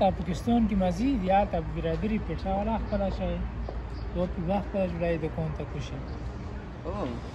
تا پاکستان کې مزي یا تا برادری پېښه ولا خپل شي او په وخت جوړای د کون ته کوشي